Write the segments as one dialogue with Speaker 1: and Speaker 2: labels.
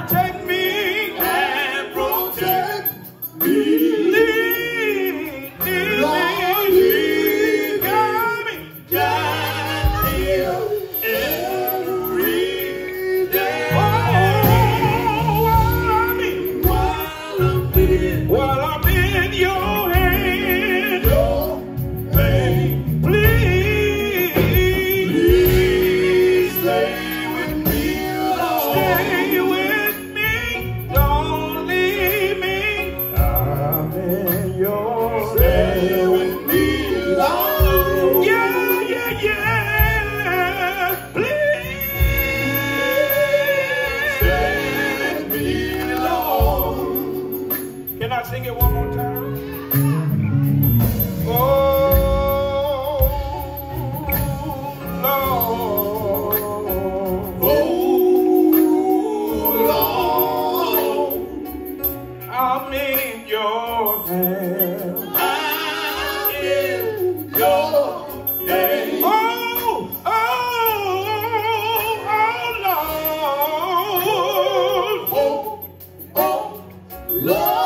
Speaker 1: protect me.
Speaker 2: Lord.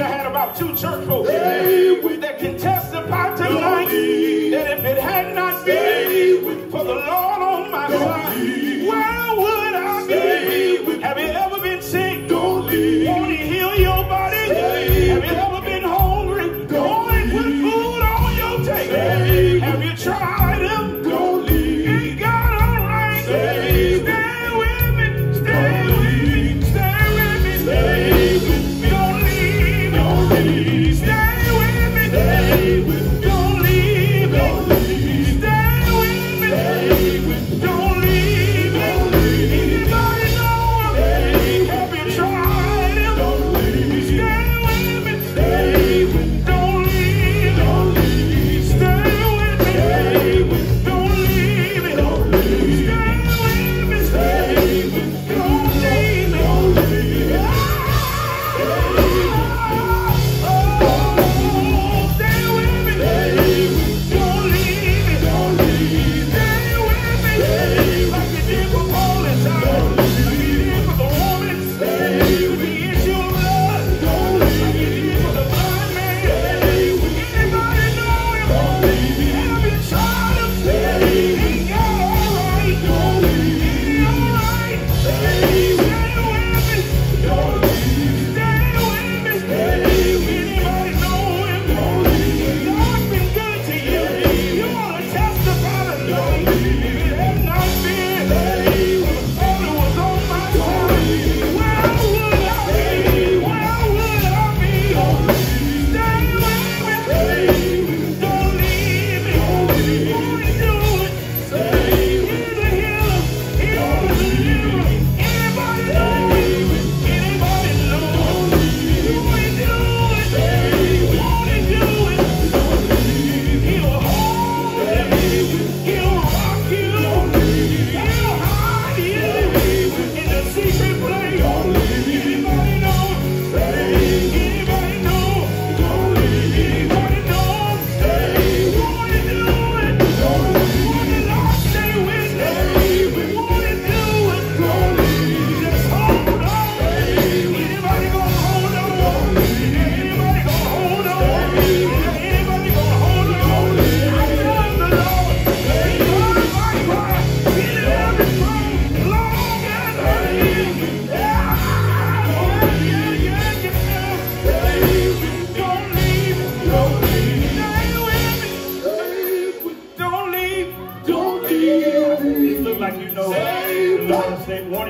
Speaker 1: preacher had about two church
Speaker 2: folk
Speaker 1: that can testify tonight that if it had not been for the Lord on my side,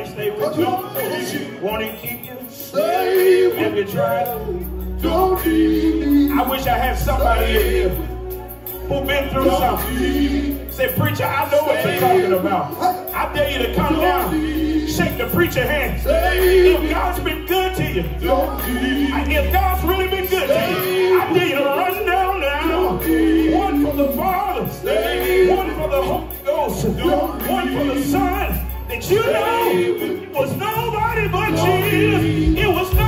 Speaker 2: stay,
Speaker 1: he stay with you? Won't he keep you?
Speaker 2: Stay with
Speaker 1: Have you tried?
Speaker 2: Don't leave me.
Speaker 1: I wish I had somebody here who been through something. Say, preacher, I know what you're talking about. I dare you to come down, shake the preacher hand. If God's been good to you,
Speaker 2: Don't leave.
Speaker 1: if God's really been good to you, I dare you to run down now. One for the Father, one for the Holy Ghost, one for the Son. You know it was nobody but Jesus. It was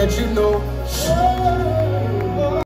Speaker 3: that you know